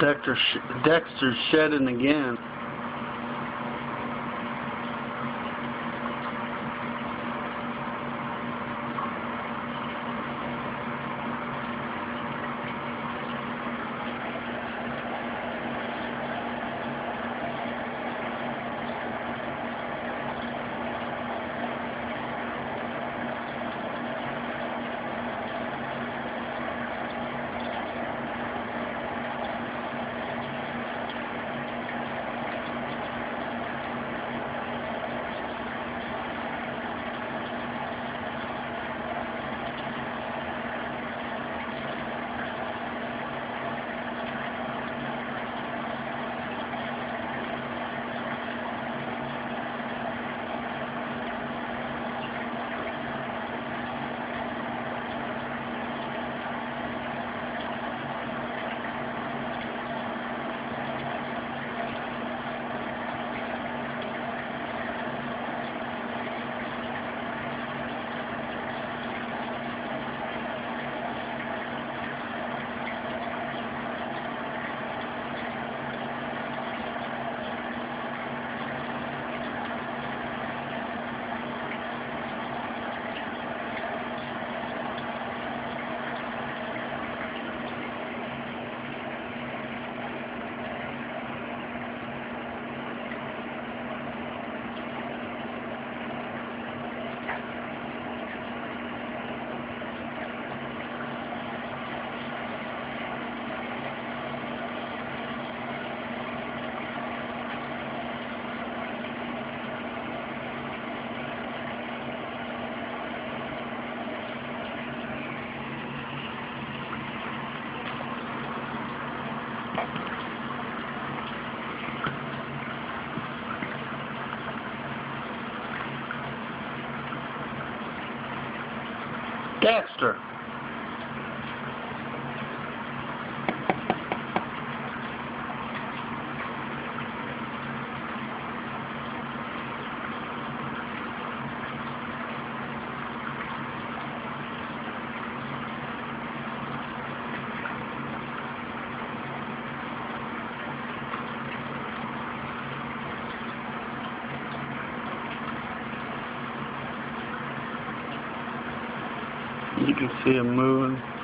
Dexter, Dexter's shedding again. Dexter. You can see him moving.